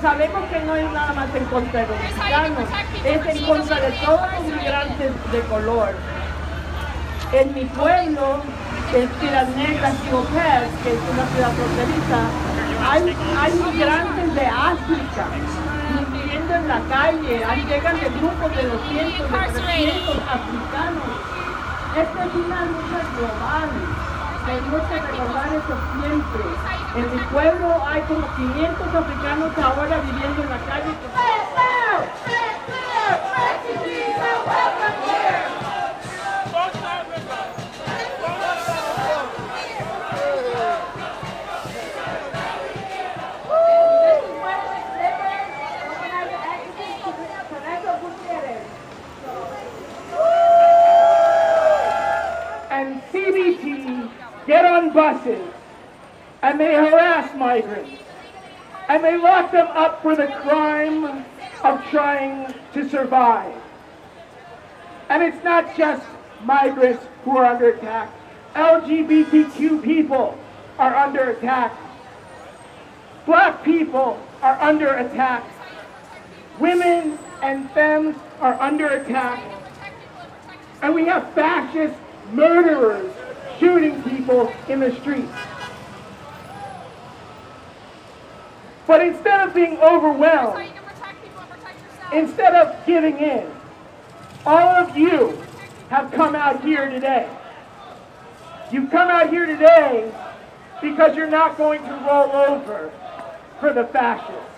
sabemos que no es nada más en contra de los mexicanos, es en contra de todos los migrantes de color. En mi pueblo, en Ciudad Negra, que es una ciudad fronteriza, hay, hay migrantes de África viviendo en la calle, ahí llegan de grupos de 200, de 300 africanos. Esta es una lucha global. Tenemos que recordar eso siempre. En mi pueblo hay como 500 africanos ahora viviendo en la calle. and CBT get on buses and they harass migrants and they lock them up for the crime of trying to survive. And it's not just migrants who are under attack. LGBTQ people are under attack. Black people are under attack. Women and femmes are under attack. And we have fascist murderers shooting people in the streets. But instead of being overwhelmed, instead of giving in, all of you have come out here today. You've come out here today because you're not going to roll over for the fascists.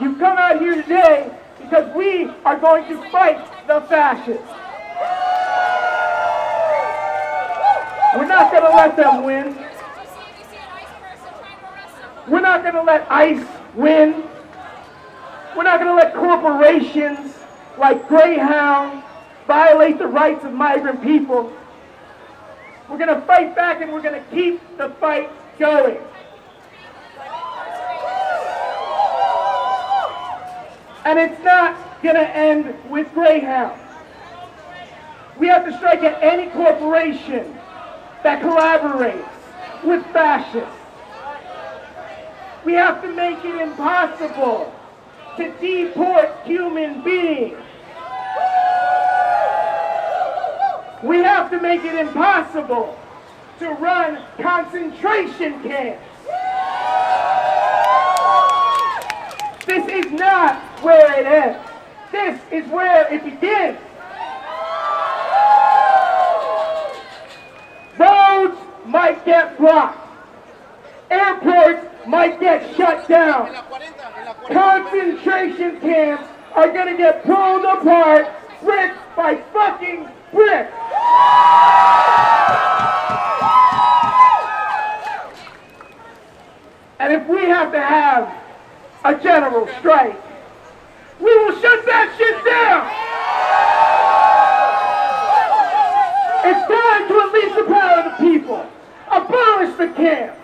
You've come out here today because we are going to fight the fascists. We're not going to let them win. We're not going to let ICE win. We're not going to let corporations like Greyhound violate the rights of migrant people. We're going to fight back and we're going to keep the fight going. And it's not going to end with Greyhound. We have to strike at any corporation that collaborates with fascists. We have to make it impossible to deport human beings. We have to make it impossible to run concentration camps. This is not where it ends. This is where it begins. Roads might get blocked. Airports might get shut down. Concentration camps are going to get pulled apart brick by fucking brick. And if we have to have a general strike, we will shut that shit down. It's time to unleash the power of the people. Abolish the camps.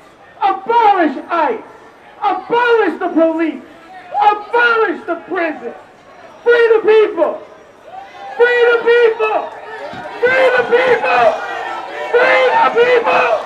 Abolish the police. Abolish the prison. Free the people. Free the people. Free the people. Free the people.